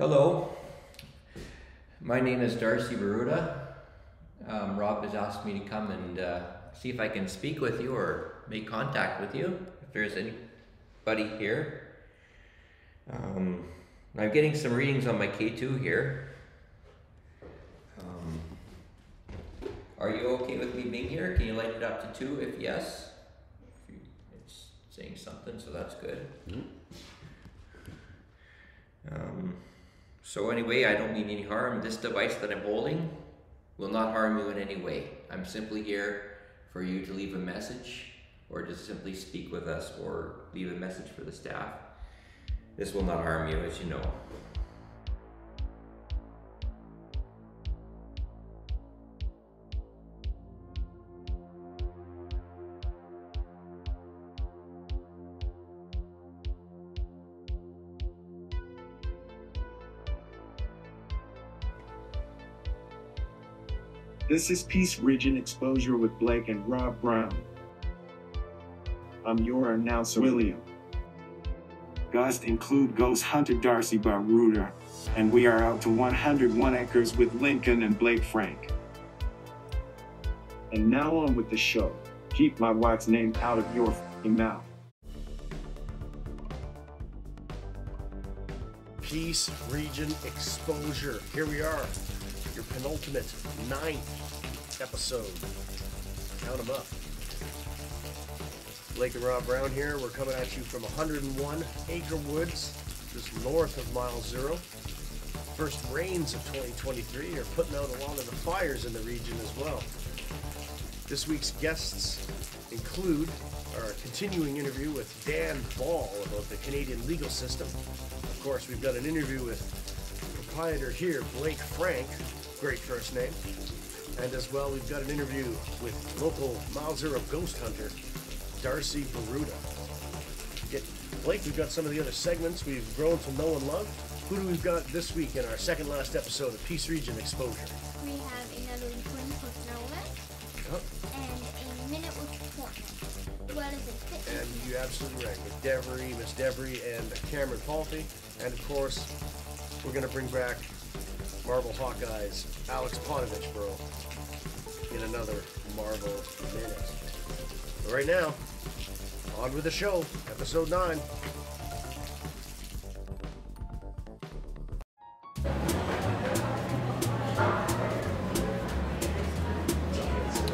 Hello, my name is Darcy Baruta. Um, Rob has asked me to come and uh, see if I can speak with you or make contact with you if there's anybody here. Um, I'm getting some readings on my K2 here. Um, are you okay with me being here? Can you light it up to two if yes? If you- It's saying something, so that's good. Um, so anyway, I don't mean any harm. This device that I'm holding will not harm you in any way. I'm simply here for you to leave a message or just simply speak with us or leave a message for the staff. This will not harm you, as you know. This is Peace Region Xposure with Blake and Rob Brown. I'm your announcer, William. Guests include Ghost Hunter Darcy Baruta, and we are out to 101 acres with Lincoln and Blake Frank. And now on with the show. Keep my wife's name out of your fing mouth. Peace Region Xposure. Here we are, your penultimate ninth episode. Count them up. Blake and Rob Brown here. We're coming at you from 101 Acre Woods, just north of Mile Zero. First rains of 2023 are putting out a lot of the fires in the region as well. This week's guests include our continuing interview with Dan Ball about the Canadian legal system. Of course, we've got an interview with proprietor here, Blake Frank, great first name. And as well, we've got an interview with local Mauser of ghost hunter, Darcy Baruta. Get, Blake, we've got some of the other segments we've grown to know and love. Who do we've got this week in our second last episode of Peace Region Xposure? We have another twin with Nolen Yep. and a minute with Portland. What is it? And you're absolutely right. With Devery, Miss Devery, and Cameron Palfy. And of course, we're going to bring back Marvel Hawkeyes, Alex Paunovic, bro, in another Marvel minute. But right now, on with the show, episode 9.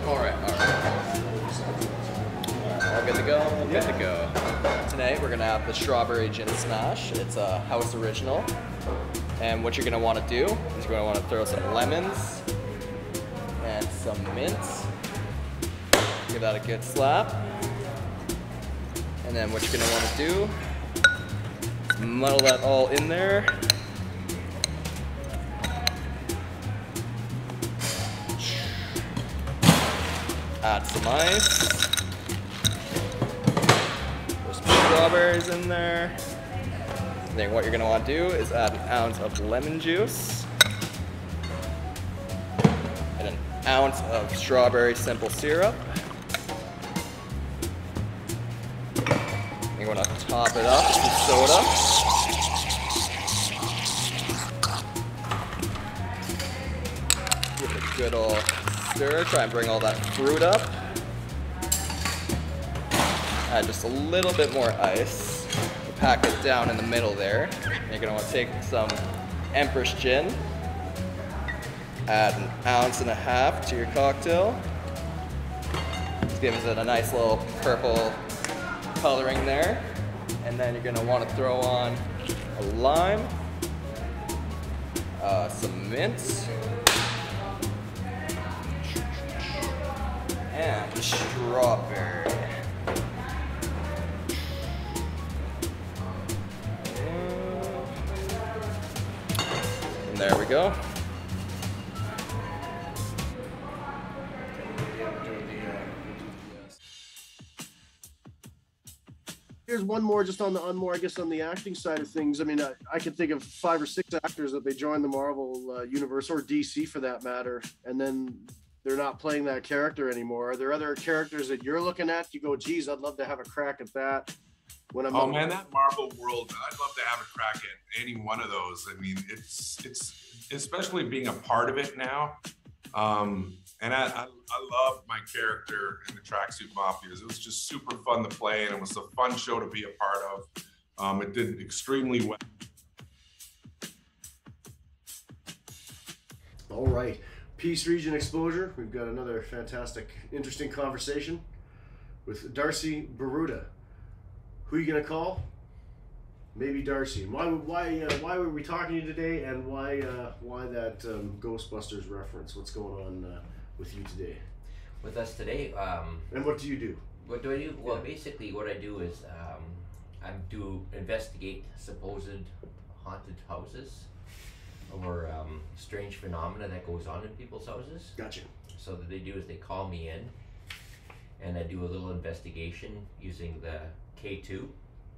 All right, all right. All right, all good to go. Good to go. Tonight we're gonna have the strawberry gin smash. It's a house original. And what you're gonna want to do is you're gonna want to throw some lemons and some mint. Give that a good slap. And then what you're gonna want to do is muddle that all in there. Add some ice. There's strawberries in there. What you're gonna want to do is add an ounce of lemon juice and an ounce of strawberry simple syrup. You want to top it up with soda. Give it a good old stir. Try and bring all that fruit up. Add just a little bit more ice. Pack it down in the middle there. You're gonna want to take some Empress gin. Add an ounce and a half to your cocktail. Just gives it a nice little purple coloring there. And then you're gonna want to throw on a lime, uh, some mint, and strawberry. We go. Here's one more just on the on more, I guess, on the acting side of things. I mean, I, I can think of five or six actors that they joined the Marvel uh, universe or DC for that matter, and then they're not playing that character anymore. Are there other characters that you're looking at? You go, geez, I'd love to have a crack at that. When I'm Oh man, that Marvel world, I'd love to have a crack at any one of those. I mean, it's it's especially being a part of it now. Um, and I, I, I love my character in the Tracksuit Mafias. It was just super fun to play, and it was a fun show to be a part of. Um, it did extremely well. All right. Peace Region Xposure. We've got another fantastic, interesting conversation with Darcy Baruta. Who are you going to call? Maybe Darcy. Why, why, uh, why were we talking to you today and why, uh, why that um, Ghostbusters reference? What's going on uh, with you today? With us today, um, And what do you do? what do I do? Well, Yeah. basically, what I do is um, I do investigate supposed haunted houses or um, strange phenomena that goes on in people's houses. Gotcha. So what they do is they call me in, and I do a little investigation using the K two.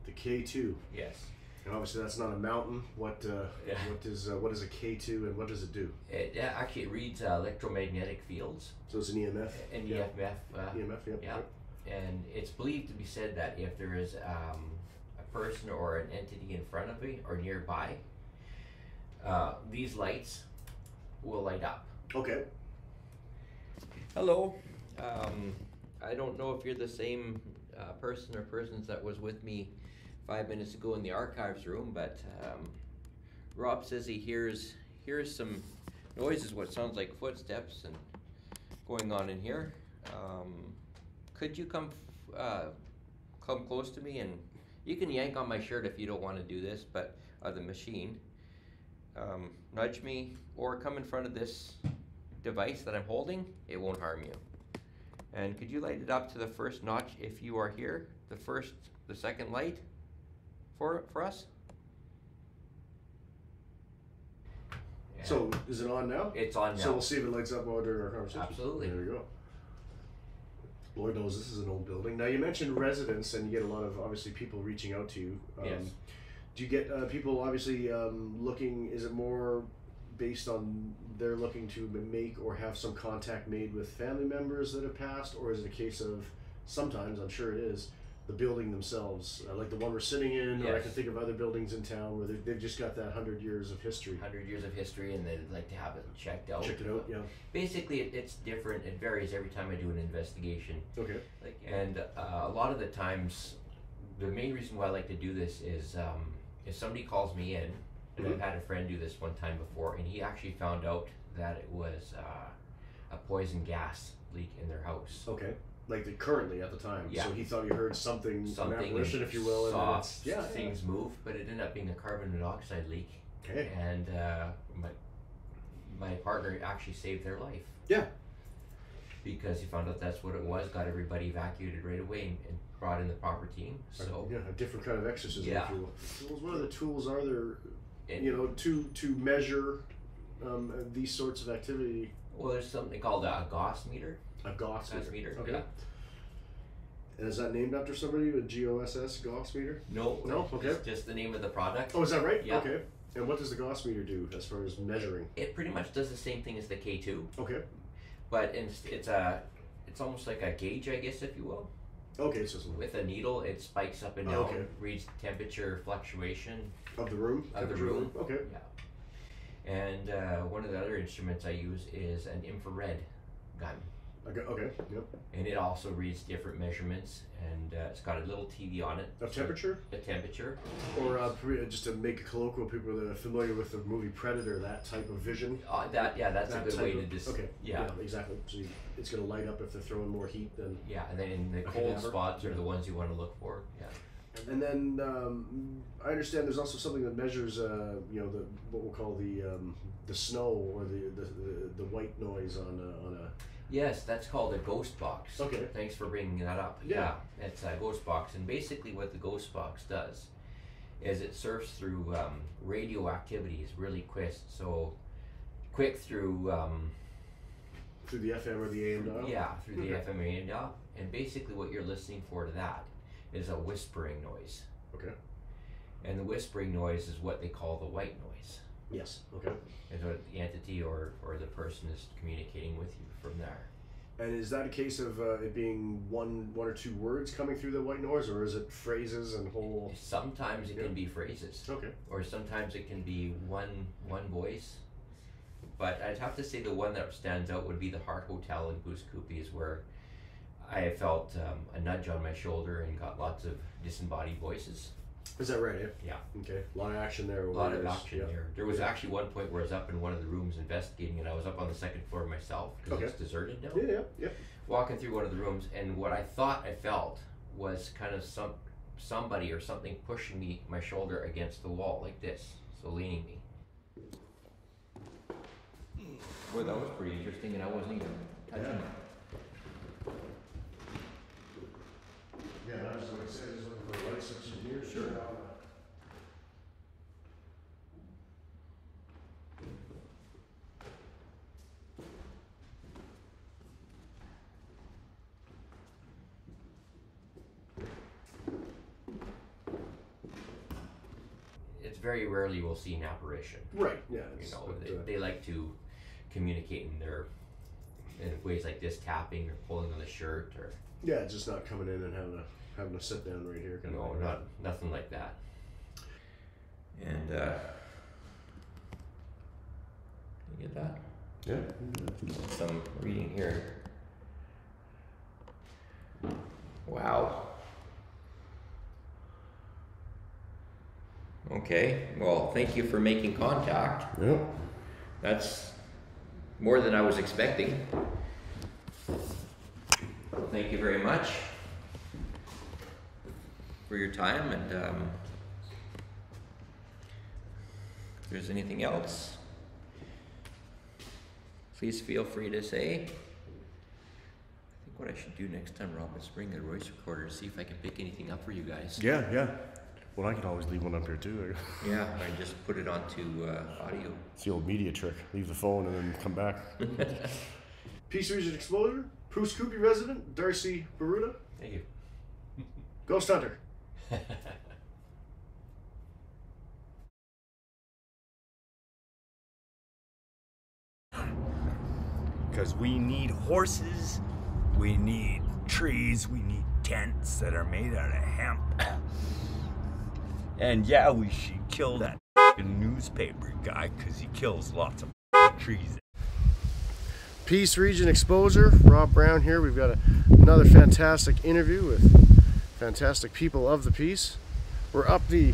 The K2. Yes. And obviously that's not a mountain. What, uh, Yeah. what is uh, what is a K2 and what does it do? It yeah, actually it reads uh, electromagnetic fields So it's an EMF. and yeah. EFF. Uh, EMF, yeah. Yeah. and it's believed to be said that if there is um, a person or an entity in front of me or nearby, uh, these lights will light up. Okay. Hello. Um, I don't know if you're the same uh, person or persons that was with me five minutes ago in the archives room, but um, Rob says he hears hears some noises, what sounds like footsteps and going on in here. Um, could you come uh, come close to me and you can yank on my shirt if you don't want to do this, but uh, the machine. Um, nudge me or come in front of this device that I'm holding, it won't harm you. And could you light it up to the first notch if you are here? The first, the second light for for us? Yeah. So is it on now? it's on now. So we'll see if it lights up while during our conversation. Absolutely. There we go. Lord knows this is an old building. Now you mentioned residents, and you get a lot of obviously people reaching out to you. Um, Yes. Do you get uh, people obviously um, looking? Is it more based on they're looking to make or have some contact made with family members that have passed, or is it a case of sometimes I'm sure it is the building themselves, uh, like the one we're sitting in, or I can think of other buildings in town where they, they've just got that hundred years of history. hundred years of history, and they'd like to have it checked out. Check it out, yeah. Basically, it, it's different. It varies every time I do an investigation. Okay. Like, and uh, a lot of the times, the main reason why I like to do this is um, if somebody calls me in, and Mhm. I've had a friend do this one time before, and he actually found out that it was uh, a poison gas leak in their house. Okay. Like the currently at the time. Yeah. So he thought he heard something, Something an apparition, if you will, and then it's, yeah, things move, but it ended up being a carbon monoxide leak. Okay. and uh, my my partner actually saved their life. Yeah. Because he found out that's what it was, got everybody evacuated right away, and, and brought in the proper team. So yeah, a different kind of exorcism, Yeah. if you will. Tools. What other tools are there? And- you know, to to measure um, these sorts of activity. Well, there's something called a Gauss meter. A Goss Gauss meter. Okay. Yeah. And is that named after somebody? A G O S S Goss meter? No. No? Okay. It's just the name of the product. Oh, is that right? Yeah. Okay. And what does the Gauss meter do as far as measuring? It pretty much does the same thing as the K2, Okay. but it's, it's a it's almost like a gauge, I guess, if you will. Okay, so With a needle, it spikes up and Oh, down, okay. reads temperature fluctuation. of the room. Of the Temperature room. Okay. Yeah. And uh, one of the other instruments I use is an infrared gun, Okay. Okay. Yep. and it also reads different measurements, and uh, it's got a little TV on it. A temperature. A temperature. Or uh, just to make it colloquial, people that are familiar with the movie Predator, that type of vision. Uh, that yeah, that's that a good way to just Okay. yeah. exactly. So you, it's going to light up if they're throwing more heat than. Yeah, and then in the cold spots are Yeah. the ones you want to look for. Yeah. And then um, I understand there's also something that measures, uh, you know, the what we'll call the um, the snow or the, the, the, the white noise on a, on a. Yes, that's called a ghost box. Okay. Thanks for bringing that up. Yeah. it's a ghost box, and basically what the ghost box does is it surfs through um, radioactivity is really quick. So quick through um, Through the FM or the AM dial. yeah through the Okay. FM radio dial, and basically what you're listening for to that is a whispering noise, Okay. and the whispering noise is what they call the white noise. Yes. Okay. is what the entity or, or the person is communicating with you from there. And is that a case of uh, it being one one or two words coming through the white noise, or is it phrases and whole? Sometimes it Yeah. can be phrases, Okay. or sometimes it can be one one voice. But I'd have to say the one that stands out would be the Heart Hotel in Goose Is where I felt um, a nudge on my shoulder and got lots of disembodied voices. Is that right? Yeah. Yeah. Okay. A lot of action there. A lot of action Yeah. there. There was actually one point where I was up in one of the rooms investigating, and I was up on the second floor myself because Okay. it's deserted now. Yeah. Yeah. Yeah. Walking through one of the rooms, and what I thought I felt was kind of some somebody or something pushing me my shoulder against the wall like this, so leaning me. Boy, that was pretty interesting, and I wasn't even touching Yeah. it. Yeah. I was going to say, just looking for a light switch in here. Sure. It's very rarely we'll see an apparition. Right. Yeah. You it's- know, but, they, uh, they like to communicate in their in ways like this, tapping or pulling on the shirt, or yeah, just not coming in and having a having a sit down right here. Kind no, of thing, not nothing like that. And uh, you get that? Yeah. Some reading here. Wow. Okay, well, thank you for making contact. Yeah. That's more than I was expecting. Thank you very much for your time and um, if there's anything else, please feel free to say. I think what I should do next time, Rob, is bring a Royce recorder to see if I can pick anything up for you guys. Yeah. Yeah. Well, I could always leave one up here too. Yeah, I just put it onto uh, audio. It's the old media trick. Leave the phone and then come back. Peace Region Xposure, Pouce Coupe resident, Darcy Baruta, Thank you. Ghost Hunter. Because we need horses, we need trees, we need tents that are made out of hemp. And yeah, we should kill that newspaper guy because he kills lots of trees. Peace Region Xposure, Rob Brown here. We've got a, another fantastic interview with fantastic people of the piece. We're up the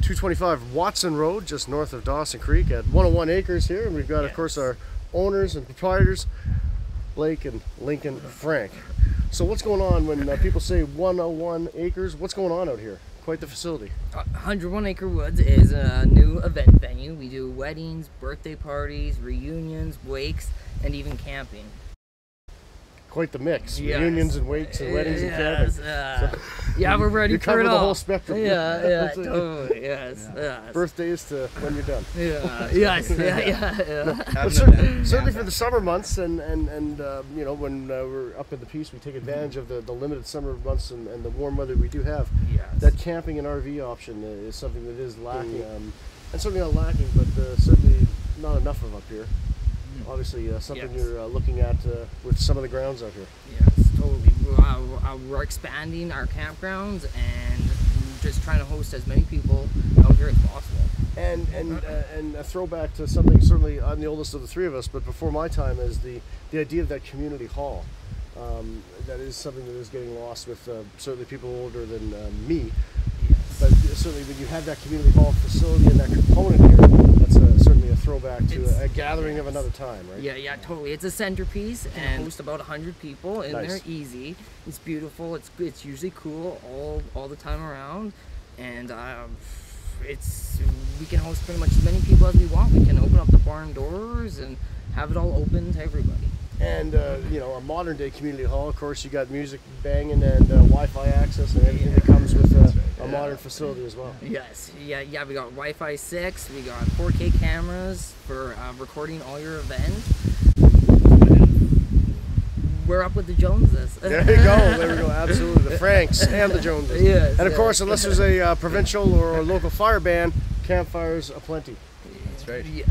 225 Watson Road, just north of Dawson Creek at 101 acres here, and we've got, of course, our owners and proprietors, Blake and Lincoln Frank. So, what's going on when uh, people say 101 acres? What's going on out here? Quite the facility. 101 Acre Woods is a new event venue. We do weddings, birthday parties, reunions, wakes, and even camping. Quite the mix. Yes. Reunions and wakes and weddings and camping. Yes, uh, yeah, we're ready you for cover it the whole spectrum. Yeah, yeah, totally. Yes, yes. Birthdays to when you're done. Yeah, yes, yeah, yeah, yeah. But certainly, certainly for the summer months and and and uh, you know when uh, we're up in the peace, we take advantage of the, the limited summer months and, and the warm weather we do have. Yes. That camping and RV option is something that is lacking, um, and certainly not lacking, but uh, certainly not enough of up here. Obviously, uh, something Yes. you're uh, looking at uh, with some of the grounds out here. Yes, totally. We're, uh, we're expanding our campgrounds and just trying to host as many people out here as possible. And and uh, and a throwback to something certainly I'm the oldest of the three of us, but before my time is the the idea of that community hall. Um, that is something that is getting lost with uh, certainly people older than uh, me. But certainly when you have that community hall facility and that component here, that's a, certainly a throwback to It's- a, a gathering of another time, right? Yeah, yeah, totally. It's a centerpiece and hosts about hundred people in Nice. there easy. It's beautiful. It's it's usually cool all all the time around, and um, it's we can host pretty much as many people as we want. We can open up the barn doors and have it all open to everybody. And uh, you know, a modern day community hall, of course, you got music banging and uh, Wi-Fi access and everything that comes with uh, a modern facility as well. Yes, yeah, yeah. We got Wi-Fi six. We got 4K cameras for uh, recording all your events. We're up with the Joneses. There you go. There we go. Absolutely, the Franks and the Joneses. Yes, And of yes. course, unless there's a uh, provincial or local fire ban, campfires aplenty. That's right. Yes.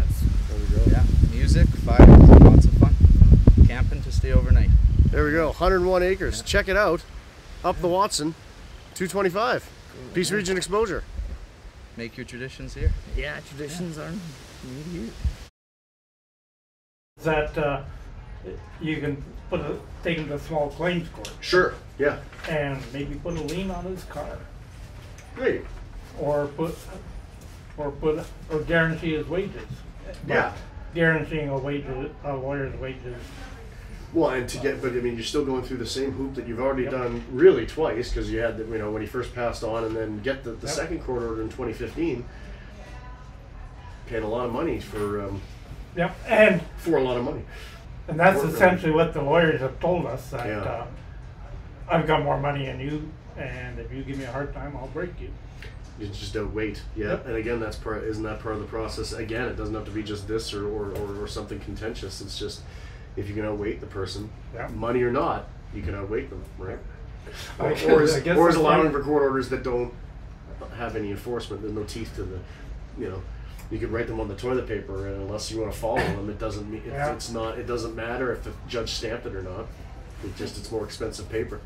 There we go. Yeah, music, fire, lots of fun. camping to stay overnight. There we go. 101 acres. Check it out. Up the Watson. 225. Peace Region Xposure. Make your traditions here. Yeah, traditions are made here. that uh, you can put a, take him to small claims court Sure. Yeah. and maybe put a lien on his car Great. or put or put or guarantee his wages. But Yeah. Guaranteeing a wages a lawyer's wages. Well, and to get, but I mean, you're still going through the same hoop that you've already Yep. done really twice because you had, the, you know, when he first passed on, and then get the, the Yep. second court order in 2015, paying a lot of money for um, Yep. And for a lot of money. and that's essentially what the lawyers have told us that Yeah. uh, I've got more money than you, and if you give me a hard time, I'll break you. You just don't wait. Yeah, Yep. and again, that's part. Isn't that part of the process? Again, it doesn't have to be just this or, or, or, or something contentious. It's just if you can outweight the person, Yeah. money or not, you can outweight them, right? Or, guess- or is, or is allowing for court orders that don't have any enforcement. There's no teeth to the, you know. You could write them on the toilet paper, and unless you want to follow them, it doesn't mean it's, Yeah. it's not. It doesn't matter if the judge stamped it or not. It just it's more expensive paper.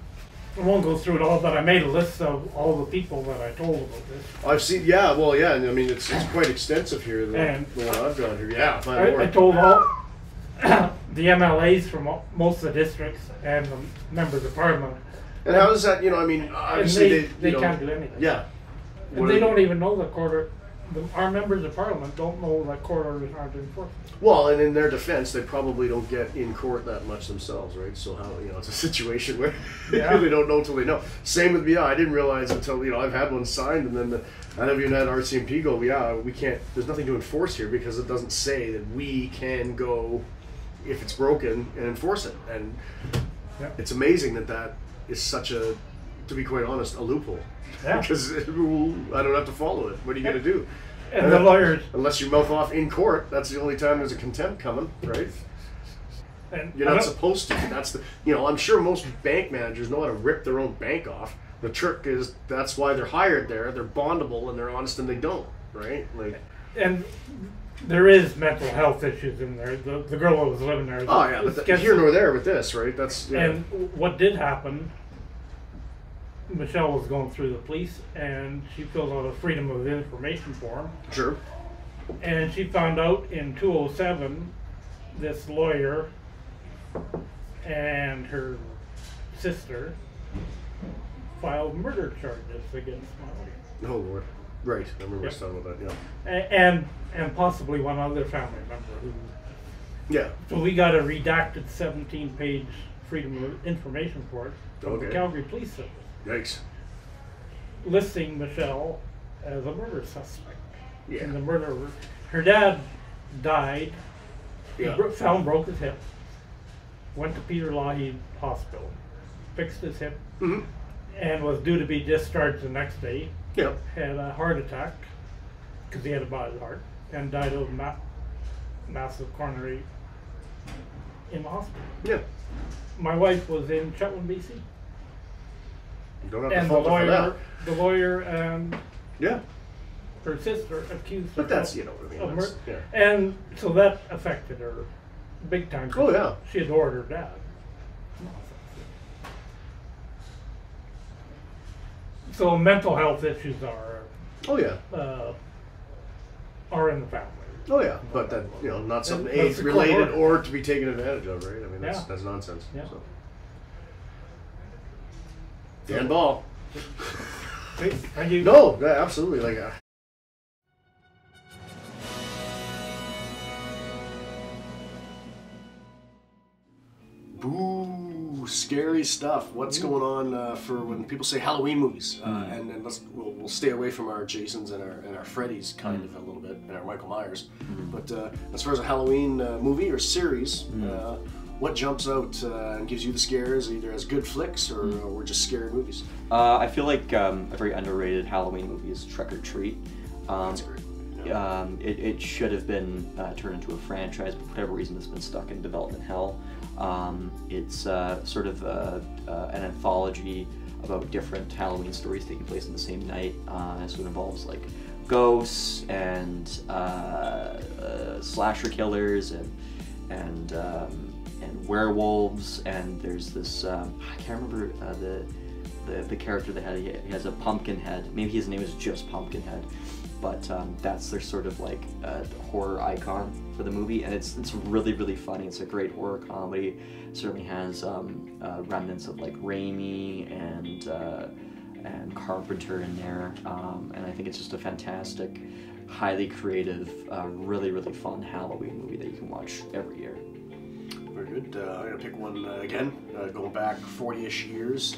I won't go through it all, but I made a list of all the people that I told about this. I've seen, yeah, well, yeah, and I mean it's, it's quite extensive here. The, And- the one I've got here, yeah. I, I told all the MLAs from most of the districts and the members of parliament, And how does that, you know, I mean, and obviously they, they, they can't do anything. Yeah. And they don't even know the court. The, our members of parliament don't know that court orders aren't enforced. Well, and in their defense, they probably don't get in court that much themselves, right? So how, you know, it's a situation where Yeah. they really don't know until they know. Same with me. I didn't realize until you know I've had one signed, and then the, I never even had RCMP go. Yeah, we can't. There's nothing to enforce here because it doesn't say that we can go if it's broken and enforce it. And Yeah. it's amazing that that is such a, to be quite honest, a loophole. Yeah. Because I don't have to follow it. What are you going to do? And the uh, lawyers, Unless you mouth off in court, that's the only time there's a contempt coming, right? and You're not supposed to. That's the, you know, I'm sure most bank managers know how to rip their own bank off. The trick is that's why they're hired there. They're bondable and they're honest and they don't, right? Like, and there is mental health issues in there. The, the girl that was living there. oh yeah, but here nor there with this, right? That's yeah. And what did happen, Michelle was going through the police and she filled out a Freedom of Information form. sure. And she found out in 207 this lawyer and her sister filed murder charges against Molly. Oh lord. Right. I remember us talking about that. Yeah. A- And and possibly one other family member who. Yeah. So we got a redacted 17 page Freedom of Information report from the Calgary Police Service Yikes. listing Michelle as a murder suspect. Yeah. In the murder, her dad died. He Yeah. bro- fell and broke his hip. Went to Peter Lougheed Hospital, fixed his hip, hmm and was due to be discharged the next day. Yeah. Had a heart attack because he had a bad heart, and died of ma- massive coronary in the hospital. Yeah. My wife was in Chetwynd, BC, You don't have to and the fault her for lawyer, that. the lawyer, and Yeah. her sister accused her. But that's of- you know what I mean. of That's, mur- yeah. And so that affected her big time. Oh, yeah. She adored her dad. So mental health issues are Oh yeah. uh, are in the family. Oh yeah, but that you know, not something age related or to be taken advantage of, right? I mean, that's Yeah. that's nonsense. Yeah. So. Dan Ball. Thank you. No, yeah, absolutely. Like, uh, boo, scary stuff. What's going on uh, for when people say Halloween movies? Uh, and, and let's we'll, we'll stay away from our Jasons and our and our Freddys kind of a little bit and our Michael Myers. But uh, as far as a Halloween uh, movie or series. Uh, what jumps out uh, and gives you the scares, either as good flicks or, or just scary movies? Uh, I feel like um, a very underrated Halloween movie is Trick 'r Treat. Um, That's great. um, it, it should have been uh, turned into a franchise, but for whatever reason, it's been stuck in development hell. Um, it's uh, sort of uh, uh, an anthology about different Halloween stories taking place on the same night. Uh, so it involves like ghosts and uh, uh, slasher killers and and um, and werewolves, and there's this um, I can't remember the, the the character that had he has a pumpkin head. Maybe his name is just Pumpkinhead, but um, that's their sort of like horror icon for the movie, and it's it's really really funny. It's a great horror comedy. certainly has um, uh, remnants of like Raimi and uh, and Carpenter in there, um, and I think it's just a fantastic, highly creative, uh, really really fun Halloween movie that you can watch every year. Very good. Uh, I'm gonna pick one uh, again, uh, going back 40-ish years.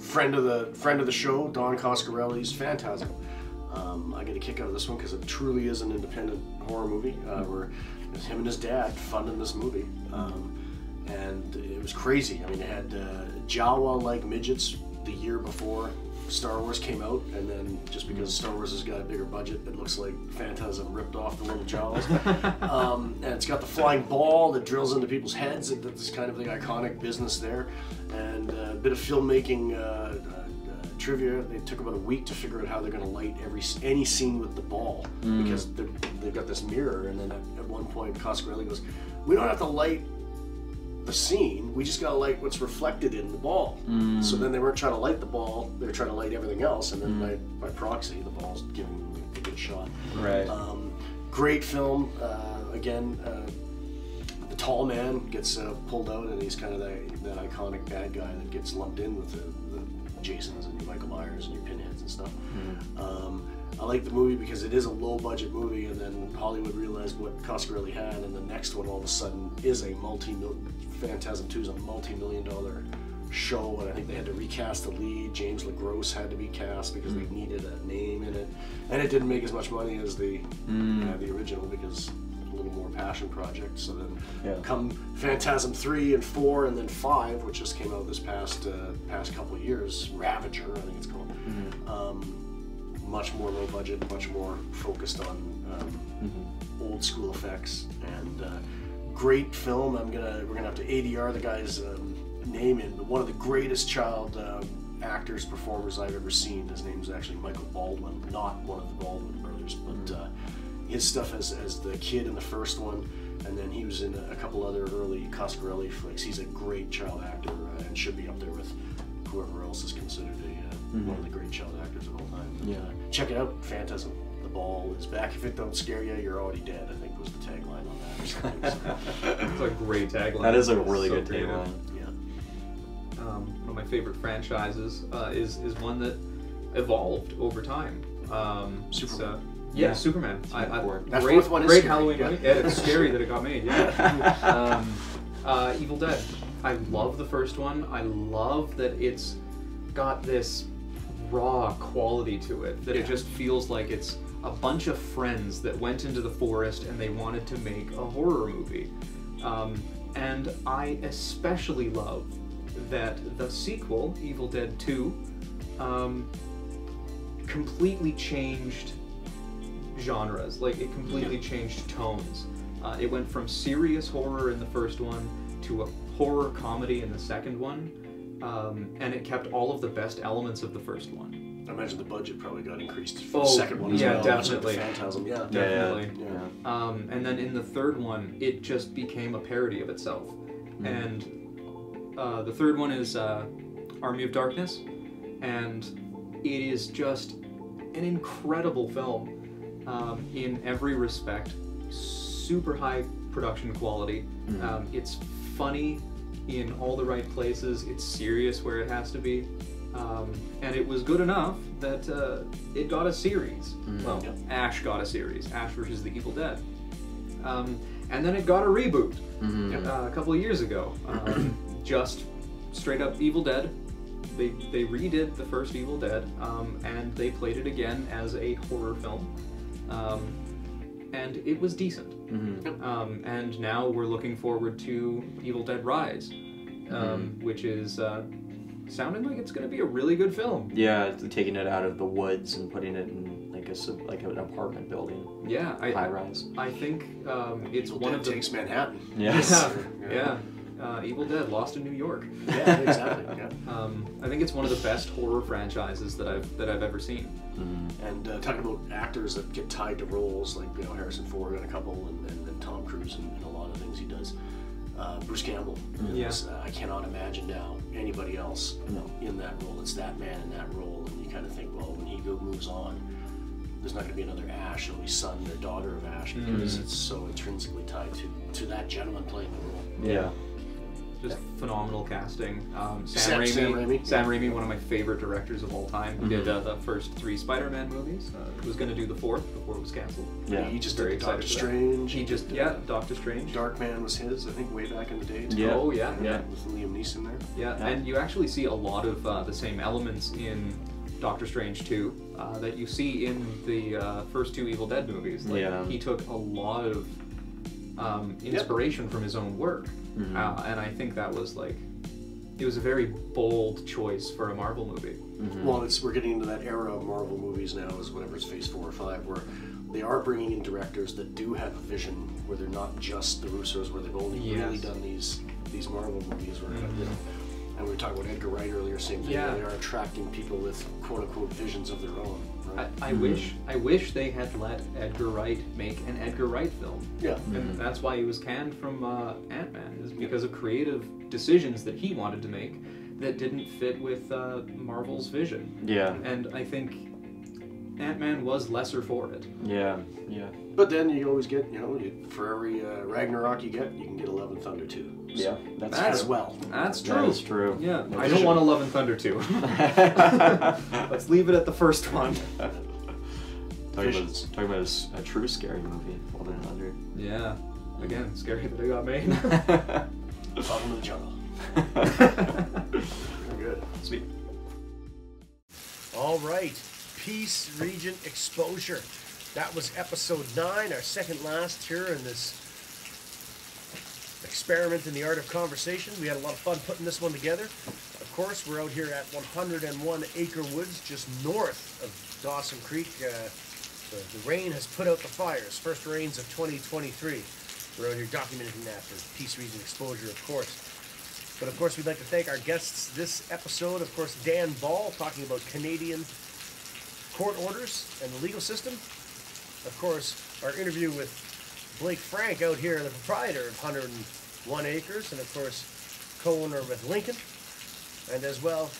Friend of the friend of the show, Don Coscarelli's Phantasm. Um, I get a kick out of this one because it truly is an independent horror movie. Uh, where it's him and his dad funding this movie, um, and it was crazy. I mean, it had uh, Jawa-like midgets the year before Star Wars came out, and then just because Star Wars has got a bigger budget, it looks like Phantasm ripped off the little Jawas. um, and it's got the flying ball that drills into people's heads. and That's kind of the iconic business there, and uh, a bit of filmmaking. Trivia. They took about a week to figure out how they're going to light every any scene with the ball Mm. because they've got this mirror. And then at, at one point, Coscarelli goes, "We don't have to light the scene. We just got to light what's reflected in the ball." Mm. So then they weren't trying to light the ball; they were trying to light everything else. And then Mm. by, by proxy, the ball's giving them a good shot. Right. Um, great film. Uh, again, uh, the tall man gets uh, pulled out, and he's kind of that, that iconic bad guy that gets lumped in with the, the Jasons and your Michael Myers and your Pinheads and stuff. Um, I like the movie because it is a low budget movie, and then Hollywood realized what Coscarelli had, and the next one all of a sudden is a multi Phantasm 2 is a multi million dollar show, and I think they had to recast the lead. James Le Gros had to be cast because they needed a name in it, and it didn't make as much money as the Mm. uh, the original because more passion project. So then Yeah. come Phantasm three and four, and then five, which just came out this past uh, past couple of years. Ravager, I think it's called. Um, much more low budget, much more focused on um, old school effects, and uh, great film. I'm gonna we're gonna have to ADR the guy's um, name in, but one of the greatest child um, actors performers I've ever seen. His name is actually Michael Baldwin, not one of the Baldwin brothers, but uh, his stuff as as the kid in the first one. And then he was in a, a couple other early Coscarelli flicks. He's a great child actor uh, and should be up there with whoever else is considered a, uh, Mhm. one of the great child actors of all time. But, Yeah. uh, check it out, Phantasm. The ball is back. If it don't scare you, you're already dead. I think was the tagline on that. Or something. So, It's a great tagline. That is a really So good creative. tagline. yeah. Um, one of my favorite franchises uh, is is one that evolved over time. Um, it's, Superman. Yeah, Yeah. Superman. I, I. That great, fourth one is great scary, Halloween yeah. movie. Yeah, it's scary that it got made. Yeah. um, uh, Evil Dead. I love the first one. I love that it's got this raw quality to it. That it just feels like it's a bunch of friends that went into the forest and they wanted to make a horror movie. Um, and I especially love that the sequel, Evil Dead 2, um, completely changed genres. Like it completely changed tones. Uh, it went from serious horror in the first one to a horror comedy in the second one, um, and it kept all of the best elements of the first one. I imagine the budget probably got increased for Oh, the second one as yeah, well. because of the definitely. Phantasm, yeah. Yeah, yeah, Definitely. Yeah. Um, and then in the third one, it just became a parody of itself. Mm. And uh, the third one is uh, Army of Darkness, and it is just an incredible film um, in every respect. Super high production quality. Mhm. Um, it's funny in all the right places. It's serious where it has to be. Um, and it was good enough that uh, it got a series. Mhm. Well, Yep. Ash got a series, Ash versus the Evil Dead. Um, and then it got a reboot Mhm. uh, a couple of years ago. Um, just straight up Evil Dead. They, they redid the first Evil Dead um, and they played it again as a horror film. Um, and it was decent. Mhm. Um, and now we're looking forward to Evil Dead Rise, um, which is uh, sounding like it's going to be a really good film. Yeah, taking it out of the woods and putting it in like a like an apartment building, Yeah, I, rise. I think um, it's Evil one Dead of the takes Manhattan. Yes. Yeah, yeah. Uh, Evil Dead, Lost in New York. Yeah, exactly. Yeah. Um, I think it's one of the best horror franchises that I've that I've ever seen. Mhm. And uh, talking about actors that get tied to roles, like you know Harrison Ford and a couple, and, and, and Tom Cruise and, in a lot of things he does. uh, Bruce Campbell. Yeah. is, uh, I cannot imagine now anybody else No. in that role. It's that man in that role, and you kind of think, well, when he go, moves on, there's not going to be another Ash. It'll be son or daughter of Ash because Mhm. it's so intrinsically tied to to that gentleman playing the role. Yeah. Just phenomenal casting. Um, Sam, Sam- Raimi, Sam Raimi, Sam. Raimi, one of my favorite directors of all time. He did uh, the first three Spider-Man movies. Uh, was going to do the fourth before it was canceled. Yeah. He just Very did Doctor excited for that. Strange. He just yeah, Doctor Strange. Darkman was his, I think, way back in the day. too. Yeah. Oh yeah, Yeah. With Liam Neeson there. Yeah, Yeah. and you actually see a lot of uh, the same elements in Doctor Strange 2 uh, that you see in the uh, first two Evil Dead movies. Like, Yeah. He took a lot of um, inspiration from his own work, Mhm. uh, and I think that was like, it was a very bold choice for a Marvel movie. Mhm. Well, it's we're getting into that era of Marvel movies now, is whatever it's Phase Four or Five, where they are bringing in directors that do have a vision, where they're not just the Russos, where they've only really done these these Marvel movies, where Mhm. you know. And we were talking about Edgar Wright earlier, same thing. Yeah. They are attracting people with quote unquote visions of their own. I, Right? I wish I wish they had let Edgar Wright make an Edgar Wright film. Yeah. And that's why he was canned from uh, Ant Man, is because of creative decisions that he wanted to make that didn't fit with uh, Marvel's vision. Yeah. And I think Ant Man was lesser for it. Yeah. Yeah. But then you always get, you know, you, for every uh, Ragnarok you get, you can get Love and Thunder too. Yeah. That's That's- as true. well. That's true. That is true. Yeah, That I don't true. want to Love and Thunder 2. Let's leave it at the first one. Talking about, talking about a s- a, true scary movie, Eleven and Under. Yeah. Again, scary that it got made. Bottom of the jungle. Good. Sweet. All right, Peace Region Xposure. That was episode nine, our second last here in this experiment in the art of conversation. We had a lot of fun putting this one together. Of course, we're out here at 101 Acre Woods, just north of Dawson Creek. Uh, the, the rain has put out the fires. First rains of 2023. We're out here documenting that for Peace Region Xposure, of course. But of course, we'd like to thank our guests this episode. Of course, Dan Ball talking about Canadian court orders and the legal system. Of course, our interview with Blake Frank out here, the proprietor of 101 Acres, and of course, co-owner with Lincoln. And as well,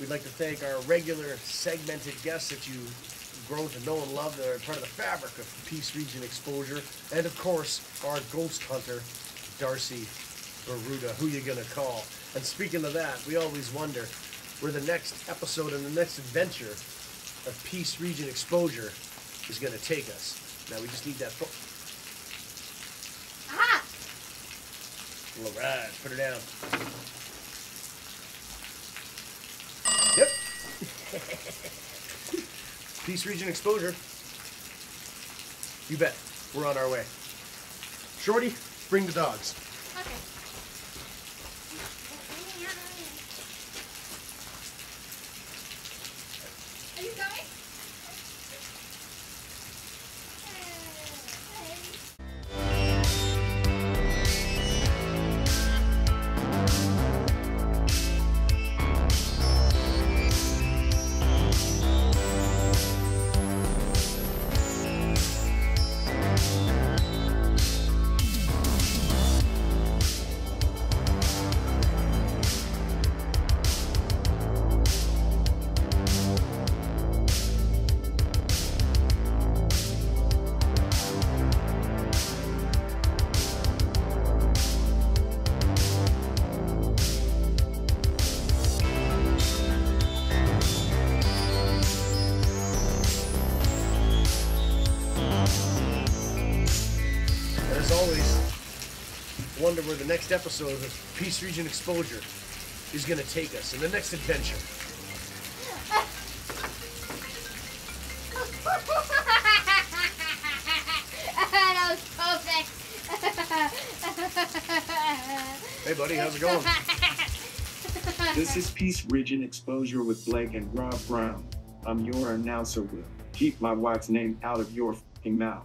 we'd like to thank our regular segmented guests that you've grown to know and love that are part of the fabric of Peace Region Xposure. And of course, our ghost hunter, Darcy Baruta, who you gonna call? And speaking of that, we always wonder where the next episode and the next adventure of Peace Region Xposure is gonna take us. Now we just need that. Fo- All right, put her down. Yep. Peace Region Xposure. You bet. We're on our way. Shorty, bring the dogs. Next episode of Peace Region Xposure is going to take us in the next adventure. that was perfect. Hey, buddy, how's it going? This is Peace Region Xposure with Blake and Rob Brown. I'm your announcer, Will. Keep my wife's name out of your fing mouth.